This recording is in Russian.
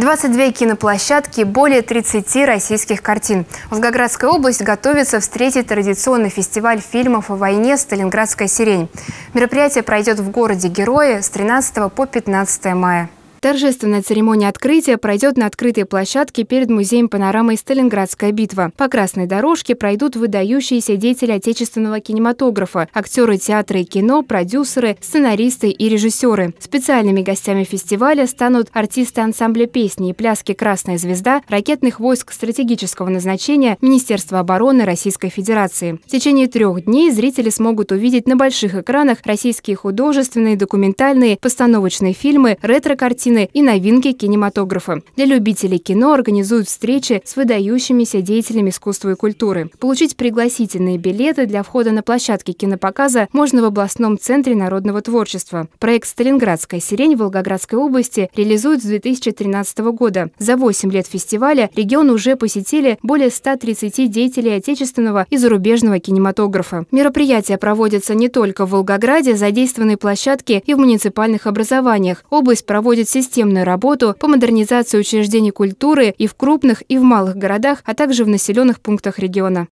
22 киноплощадки, более 30 российских картин. Волгоградская область готовится встретить традиционный фестиваль фильмов о войне «Сталинградская сирень». Мероприятие пройдет в городе Герои с 13 по 15 мая. Торжественная церемония открытия пройдет на открытой площадке перед музеем панорамы «Сталинградская битва». По красной дорожке пройдут выдающиеся деятели отечественного кинематографа, актеры театра и кино, продюсеры, сценаристы и режиссеры. Специальными гостями фестиваля станут артисты ансамбля песни и пляски «Красная звезда», ракетных войск стратегического назначения Министерства обороны Российской Федерации. В течение трех дней зрители смогут увидеть на больших экранах российские художественные, документальные, постановочные фильмы, ретро-картины, картины и новинки кинематографа. Для любителей кино организуют встречи с выдающимися деятелями искусства и культуры. Получить пригласительные билеты для входа на площадки кинопоказа можно в областном центре народного творчества. Проект «Сталинградская сирень» в Волгоградской области реализуют с 2013 года. За 8 лет фестиваля регион уже посетили более 130 деятелей отечественного и зарубежного кинематографа. Мероприятия проводятся не только в Волгограде, задействованы площадки и в муниципальных образованиях. Область проводит системную работу по модернизации учреждений культуры и в крупных, и в малых городах, а также в населенных пунктах региона.